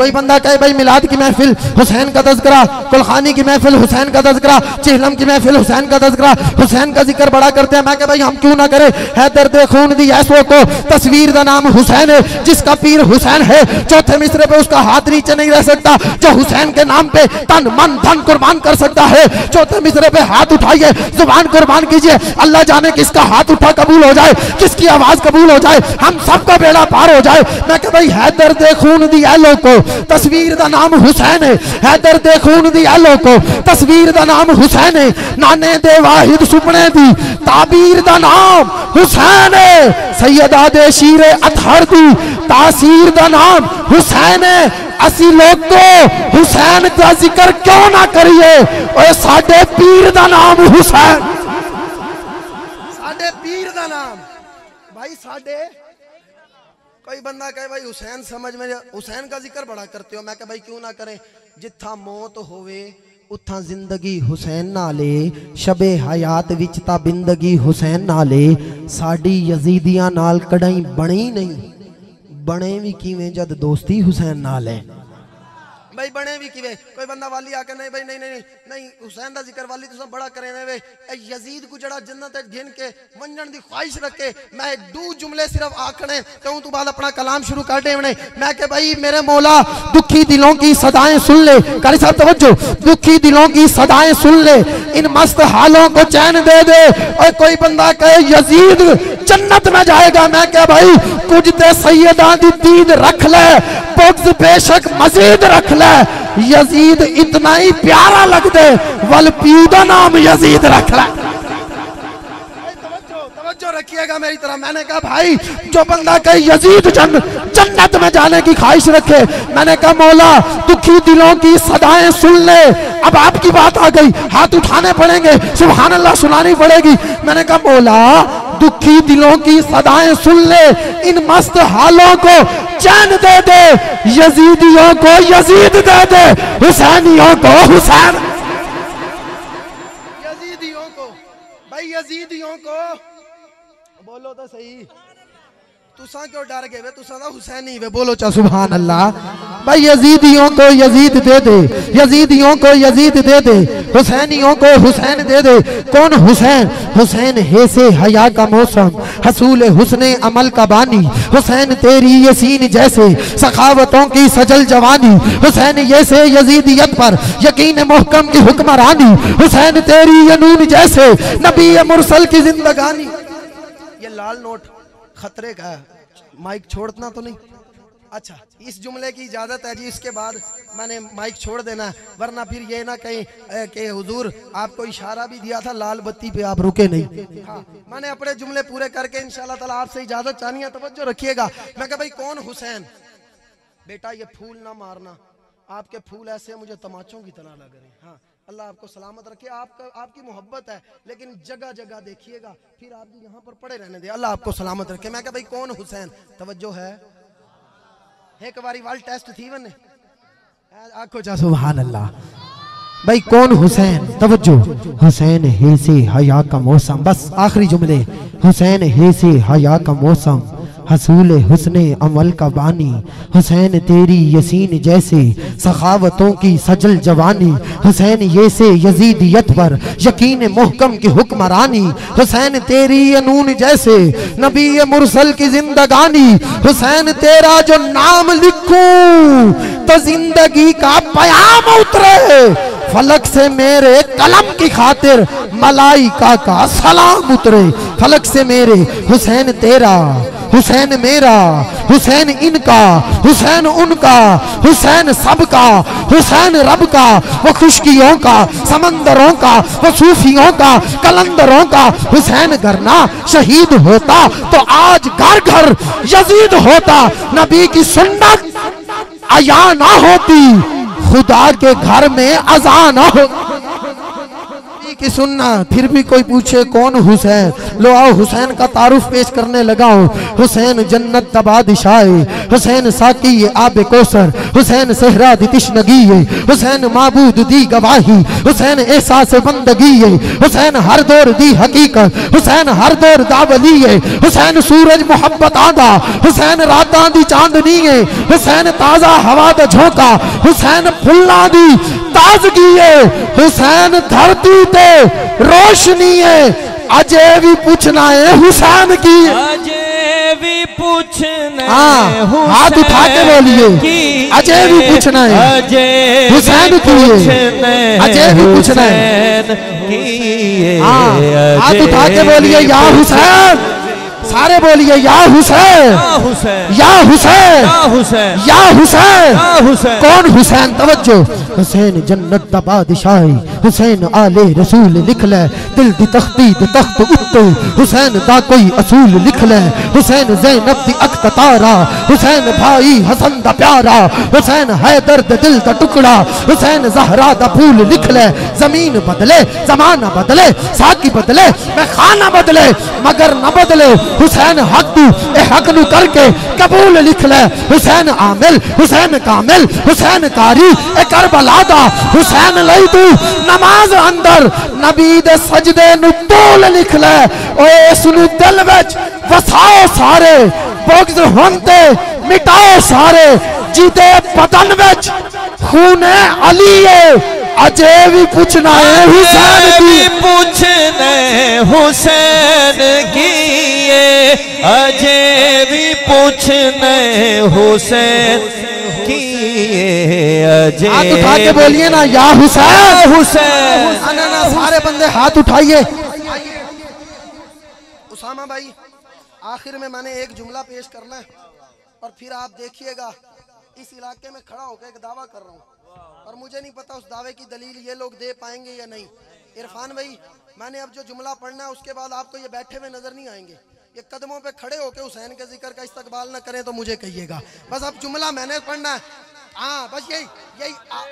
कोई बंदा कहे भाई मिलाद की महफिल, हुसैन का तस्करा कुलखानी की महफिल, हुसैन का तस्करा चिहलम की महफिल, हुसैन का तस्करा हुसैन का ज़िक्र बड़ा करते हैं, मैं कह, भाई, हम क्यों ना करें? है दर्द खून दी ऐसो को तस्वीर का नाम हुसैन है, जिसका पीर हुसैन है। चौथे मिसरे पे उसका हाथ नीचे नहीं रह सकता, जो हुसैन के नाम पे तन, मन, धन कुर्बान कर सकता है। चौथे मिसरे पे हाथ उठाइए, ज़ुबान कुर्बान कीजिए। अल्लाह जाने किसका हाथ उठा कबूल हो जाए, किसकी आवाज़ कबूल हो जाए। हम सबका बेड़ा पार हो जाए। मैं कह, भाई, हैदर दे खून दी एलो को तस्वीर का नाम हुसैन है। हैदर दे खून दी लोको तस्वीर का नाम हुसैन है। नाने दे वाहिद सुपने दी। ताबीर का नाम हुसैन है। सैयदा दे शीर अथहर दी। तासीर का नाम हुसैन है। असी लोग तो हुसैन का ज़िक्र क्यों ना करिए? और साडे पीर का नाम हुसैन। साडे पीर का नाम। भाई साडे कोई बंदा कहे भाई हुसैन समझ में जा- हुसैन का जिक्र बड़ा करते हो मैं कह भाई क्यों ना करें जिथा मौत होवे ਉਥਾਂ ਜ਼ਿੰਦਗੀ ਹੁਸੈਨ ਨਾਲੇ ਸ਼ਬੇ ਹਯਾਤ ਵਿੱਚ ਤਾਂ ਬਿੰਦਗੀ ਹੁਸੈਨ ਨਾਲੇ ਸਾਡੀ ਯਜ਼ੀਦੀਆਂ ਨਾਲ ਕੜਾਈ ਬਣੀ ਨਹੀਂ ਬਣੇ ਵੀ ਕਿਵੇਂ ਜਦ ਦੋਸਤੀ ਹੁਸੈਨ ਨਾਲ ਹੈ भाई बने भी किवे? कोई बंदा वाली आके नहीं, भाई, नहीं नहीं नहीं, हुसैन का ज़िक्र वाली तुम बड़ा करे वे। यजीद को जड़ा जन्नत गिन के वंजन दी ख्वाहिश रखे। मैं दो जुमले सिर्फ़ आखने तो तू बाद अपना कलाम शुरू कर दे मने मैं के भाई, मेरे मौला, दुखी दिलों की सदाएँ सुन ले। कारी साहब, तवज्जो। दुखी दिलों की सदाएँ सुन ले। इन मस्त हालों को चैन दे दे। और कोई बंदा कहे, यजीद, जन्नत में जाएगा। मैं क्या भाई, कुछ ते सैयदा दी दीद रख ले। बुग्ज बेशक मजीद रख ले। यजीद इतना ही प्यारा लग दे, वल पीऊ दा नाम यजीद रख तवज्जो रखिएगा मेरी तरह। मैंने कहा, भाई, जो बंदा कहे यजीद जन, जन्नत में जाने की ख्वाहिश रखे। मैंने कहा, मौला, दुखी दिलों की सदाएँ सुन ले। अब आपकी बात आ गई, हाथ उठाने पड़ेंगे सुबहान अल्लाह सुनानी पड़ेगी। मैंने कहा, मौला दुखी दिलों की सदाएँ सुन ले। इन मस्त हालों को चैन दे दे। यजीदियों को यजीद दे दे। हुसैनियों को हुसैन। यजीदियों को, भाई यजीदियों को। बोलो तो सही। तुसा क्यों डर गए? वे तुसा तो हुसैनी वे। बोलो चा सुबहान अल्लाह भाई, यजीदियों को यजीद दे दे। यजीदियों को यजीद दे दे। हुसैनियों को हुसैन दे दे। कौन हुसैन? हुसैन है से हया का मौसम। हसूल हुसने अमल का बानी। हुसैन तेरी यसीन जैसे। सखावतों की सजल जवानी। हुसैन ये से यजीदियत पर। यकीन मोहकम की हुक्मरानी। हुसैन तेरी यनून जैसे। नबी मुरसल की जिंदगानी। ये लाल नोट खतरे का माइक छोड़ना तो नहीं। अच्छा इस जुमले की इजाज़त है जी, इसके बाद मैंने माइक छोड़ देना, वरना फिर ये ना कहीं कि हुजूर, आपको इशारा भी दिया था, लाल बत्ती पे आप रुके नहीं। हाँ मैंने अपने जुमले पूरे करके इंशाल्लाह ताला आपसे इजाज़त चाहनी है, तवज्जो रखिएगा। मैं कहा, भाई, कौन हुसैन? बेटा, ये फूल ना मारना, आपके फूल ऐसे मुझे तमाचों की तरह लग रहे हैं। हाँ अल्लाह आपको सलामत रखे, आपका, आपकी मोहब्बत है, लेकिन जगह जगह देखिएगा, फिर आप भी यहाँ पर पड़े रहने दे। अल्लाह आपको सलामत रखे। मैं कहा भाई, कौन हुसैन? तवज्जो है। एक बारी, वाल टेस्ट थी वने आखो जा सुबहान अल्लाह भाई, कौन हुसैन? तवज्जो। हुसैन है से हया का मौसम। बस आखिरी जुमले। हुसैन है से हया का मौसम। हसूल हुसने अमल का बानी। हुसैन तेरी यसीन जैसे सखावतों की सजल जवानी। हुसैन ये से यजीदियत पर यकीन मोहकम की हुक्मरानी। हुसैन तेरी अनून जैसे नबी मुरसल की जिंदगानी। हुसैन तेरा जो नाम लिखूं तो ज़िंदगी का प्याम उतरे। फलक से मेरे कलम की खातिर मलाइका का सलाम उतरे। फलक से मेरे हुसैन तेरा हुसैन मेरा, हुसैन इनका, हुसैन उनका, हुसैन सबका, हुसैन रब का, वो खुशकियों का, समंदरों का, वो सूफियों का, कलंदरों का, हुसैन करना शहीद होता तो आज घर घर यजीद होता। नबी की सुन्नत अया ना होती, खुदा के घर में अजा ना हो नबी की सुनना, फिर भी कोई पूछे, कौन हुसैन? लो आओ, हुसैन का तारुफ पेश करने लगाओ हुसैन जन्नत तबादिशाए हुसैन साकी आब कोसर। हुसैन सहरा दी तिश्नगी हुसैन माबूद दी गवाही। हुसैन एहसास बंदगी हुसैन हर दौर दी हकीकत। हुसैन हर दौर दावली हुसैन सूरज मोहब्बत आदा। हुसैन रात दी चांदनी है। हुसैन ताज़ा हवा दा झोंका। हुसैन फुल्ला दी ताजगी है। हुसैन धरती ते रोशनी है अजय भी पूछना है हुसैन की अजय भी पूछना हाँ, हाथ उठा के बोलिए। अजय भी पूछना है। अजय हुसैन की अजय भी पूछना है। है। हाथ उठा के बोलिए यार या हुसैन सारे बोलिए या हुसैन। या हुसैन। या हुसैन। कौन हुसैन? तवज्जो। हुसैन जन्नत दा बादशाही। हुसैन आले रसूल लिख ले। दिल दी तख्ती दे तख्त उत्ते। हुसैन दा कोई असूल लिख ले। हुसैन जैनब दी अख तारा। हुसैन भाई हसन दा प्यारा। हुसैन हैदर दे दिल दा टुकड़ा। हुसैन जहरा दा फूल लिख ले। ज़मीन बदले जमाना बदले साकी बदले मैं खाना बदले मगर न बदले। हुसैन हक तू ए हक नु करके कबूल लिख ले। हुसैन आमिल हुसैन कामिल हुसैन कारी ए करबला दा हुसैन लई तू नमाज़ अंदर नबी दे सजदे नु तोल लिख ले। ओए इस नु दिल विच वसाओ सारे बुग्ज होंदे मिटाओ सारे जीते बदन विच खून अली है। अजय भी पूछना है हुसैन की पूछना हुसैन की ये अजय भी पूछना हुसैन की ये अजय हाथ उठा के बोलिए ना या हुसैन। हुसैन। सारे बंदे हाथ उठाइए। उसामा भाई आखिर में मैंने एक जुमला पेश करना है और फिर आप देखिएगा इस इलाके में खड़ा होकर एक दावा कर रहा हूँ। और मुझे नहीं पता उस दावे की दलील ये लोग दे पाएँगे या नहीं। इरफान भाई मैंने अब जो जुमला पढ़ना है उसके बाद आपको ये बैठे हुए नज़र नहीं आएँगे। ये कदमों पे खड़े होके हुसैन के ज़िक्र का इस्तकबाल ना करें तो मुझे कहिएगा। बस अब जुमला मैंने पढ़ना है। हाँ बस यही यही आ,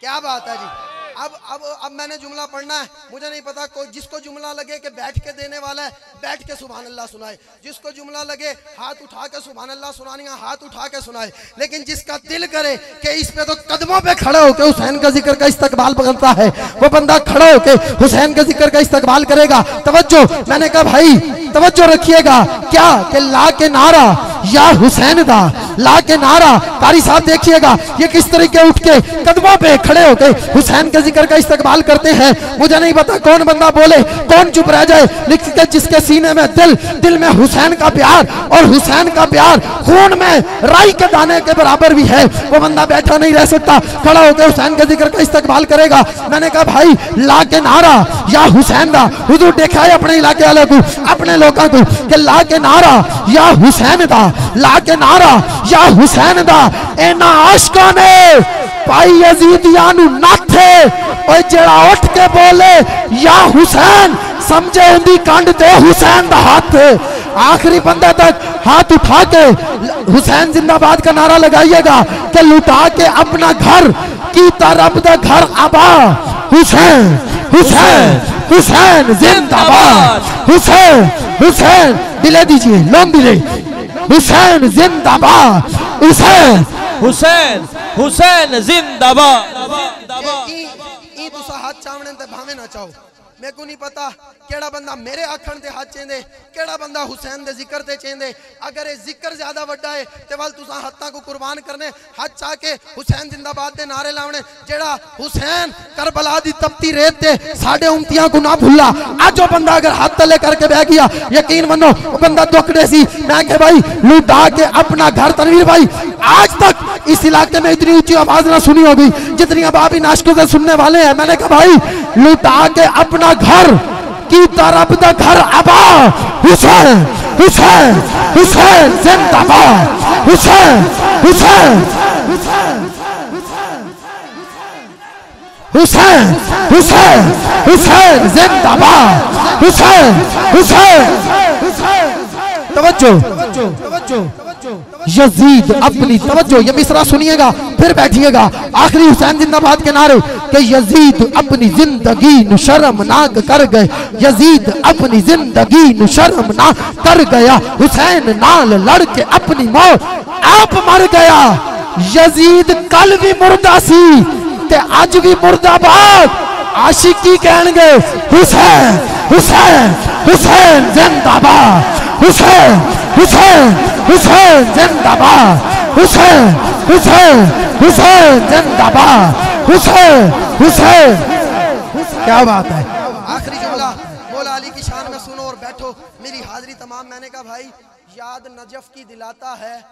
क्या बात है जी। अब अब अब मैंने जुमला पढ़ना है। मुझे नहीं पता कोई जिसको जुमला लगे कि बैठ के देने वाला है, बैठ के सुबहान अल्लाह सुनाए। जिसको जुमला लगे, हाथ उठा के सुबहान अल्लाह सुनानी है, हाथ उठा के सुनाए। लेकिन जिसका दिल करे कि इस पे तो कदमों पे खड़े होके हुसैन का ज़िक्र का इस्तकबाल करता है, वो बंदा खड़ा होके हुसैन का ज़िक्र का इस्तकबाल करेगा। तवज्जो, मैंने कहा, भाई, तवज्जो रखिएगा। क्या? कि ला के नारा, या हुसैन दा ला के नारा, कारी साहब देखिएगा, ये किस तरीके उठ के कदमों पे खड़े होके हुसैन के ज़िक्र का इस्तेमाल करते हैं। मुझे नहीं पता कौन बंदा बोले, कौन चुप रह जाए लिख के जिसके सीने में दिल दिल में हुसैन का प्यार और हुसैन का प्यार खून में राई के दाने के बराबर भी है। वो बंदा बैठा नहीं रह सकता, खड़ा होकर हुसैन के ज़िक्र का इस्तेमाल करेगा। मैंने कहा, भाई ला के नारा या हुसैन दा हुजूर, देखा है अपने इलाके वाले को, अपने लोगों को, कि ला के नारा या हुसैन दा ला के नारा या हुसैन दा एना आशका ने भाई यजीदिया नु नाथे, ओए जेड़ा उठ के बोले, या हुसैन, समझे उंदी कंड ते हुसैन दा हाथ। आखिरी बंदे तक हाथ उठा के, हुसैन जिंदाबाद का नारा लगाइएगा कि लुटा के अपना घर की तरफ़ दा घर आबा। हुसैन हुसैन हुसैन, जिंदाबाद। हुसैन हुसैन, दिले दीजिए लोन दिले हुसैन जिंदाबाद। हुसैन। हुसैन हुसैन जिंदाबाद। ई ई तुसा हाथ चावने ते भावे ना चाहो। मेरे को नहीं पता केड़ा बंदा मेरे आखण ते हाथ चेंदे, केड़ा बंदा हुसैन दे ज़िक्र ते चेंदे। अगर ये ज़िक्र ज़्यादा वड्डा है, ते वल तुसा हत्ता को कुर्बान करने, हाथ चा के हुसैन जिंदाबाद दे नारे लावने। जेड़ा हुसैन करबला दी तपती रेत ते साडे उम्तियाँ को ना भूला आज वो बंदा अगर हाथ तले करके बह गया, यकीन मनो वो बंदा दुखड़े सी। मैं के भाई लुटा के अपना घर तनवीर भाई, आज तक इस इलाके में इतनी ऊँची आवाज़ ना सुनी होगी जितनी अबाबी नाशकों से सुनने वाले हैं। मैंने कहा, भाई लुटा के अपना घर की तरफ़ घर आबा हुसैन हुसैन हुसैन जिंदाबाद हुसैन हुसैन हुसैन हुसैन हुसैन जिंदाबाद हुसैन हुसैन तवज्जो तवज्जो तवज्जो यजीद अपनी तवज्जो ये मिसरा सुनिएगा, फिर बैठिएगा। आखिरी हुसैन जिंदाबाद के नारे कि यजीद अपनी ज़िंदगी शर्मनाक कर गए। यजीद अपनी ज़िंदगी शर्मनाक कर गया। हुसैन नाल लड़ के अपनी मौत, आप मर गया। यजीद कल भी मुर्दा सी, ते अज भी मुर्दाबाद। आशिकी कहणगे, हुसैन हुसैन हुसैन जिंदाबाद। हुसैन हुसैन हुसैन जिंदाबाद। हुसैन हुसैन हुसैन जिंदाबाद। हुसैन हुसैन। क्या बात है। आखिरी जुमला। मौला अली की शान में सुनो और बैठो। मेरी हाजिरी तमाम। मैंने कहा, भाई, याद नजफ की दिलाता है,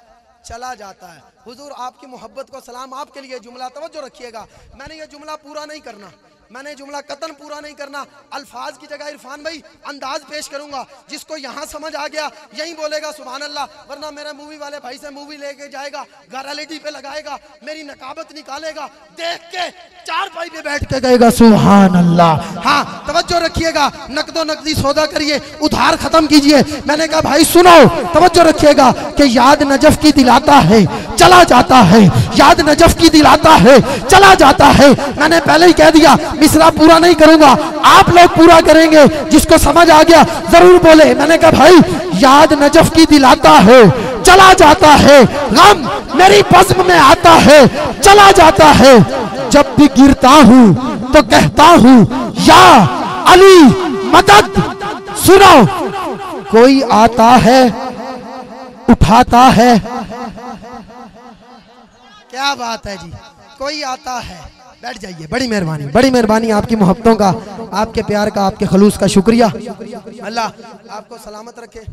चला जाता है। हुजूर, आपकी मोहब्बत को सलाम। आपके लिए जुमला, तवज्जो रखिएगा। मैंने ये जुमला पूरा नहीं करना। मैंने जुमला कतन पूरा नहीं करना। अल्फाज की जगह इरफान भाई, अंदाज पेश करूँगा, जिसको यहाँ समझ आ गया, यही बोलेगा सुबह अल्लाह वरना मेरे मूवी वाले भाई से मूवी लेके जाएगा एलईडी पे लगाएगा, मेरी नकाबत निकालेगा, देख के चार पाई पे बैठ के गएगा सुभान अल्लाह हाँ तवज्जो रखिएगा, नकदो नकदी सौदा करिए, उधार खत्म कीजिए। मैंने कहा, भाई सुनो, तवज्जो रखिएगा कि याद नजफ की दिलाता है चला जाता है। याद नजफ की दिलाता है। चला जाता है। मैंने पहले ही कह दिया, मिसरा पूरा नहीं करूँगा। आप लोग पूरा करेंगे। जिसको समझ आ गया, ज़रूर बोले। मैंने कहा, भाई, याद नजफ की दिलाता है। चला जाता है। गम मेरी बज्म में आता है। चला जाता है। जब भी गिरता हूँ तो कहता हूँ, या अली, मदद सुनो कोई आता है, उठाता है। क्या बात है जी? कोई आता है। बैठ जाइए, बड़ी मेहरबानी बड़ी मेहरबानी आपकी मोहब्बतों का, आपके प्यार का, आपके खलूस का शुक्रिया। अल्लाह, आपको सलामत रखे।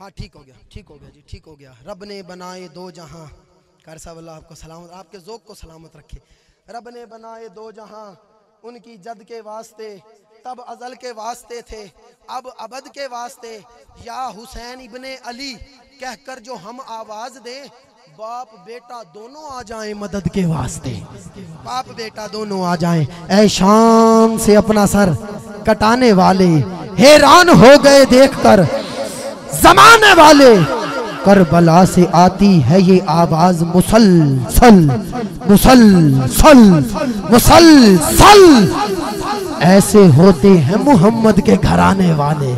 हाँ ठीक हो गया, ठीक हो गया जी, ठीक हो गया। रब ने बनाए दो जहाँ। कार साहब, अल्लाह आपको सलामत, आपके जोक को सलामत रखे। रब ने बनाए दो जहाँ, उनकी जद के वास्ते, तब अजल के वास्ते थे, अब अबद के वास्ते। या हुसैन इबन अली, कहकर जो हम आवाज़ दें बाप बेटा दोनों आ जाएँ मदद के वास्ते। बाप बेटा दोनों आ जाएँ, ऐ शान से अपना सर कटाने वाले, हैरान हो गए देखकर, जमाने वाले, करबला से आती है ये आवाज़ मुसलसल मुसलसल मुसलसल। ऐसे होते हैं मोहम्मद के घराने वाले।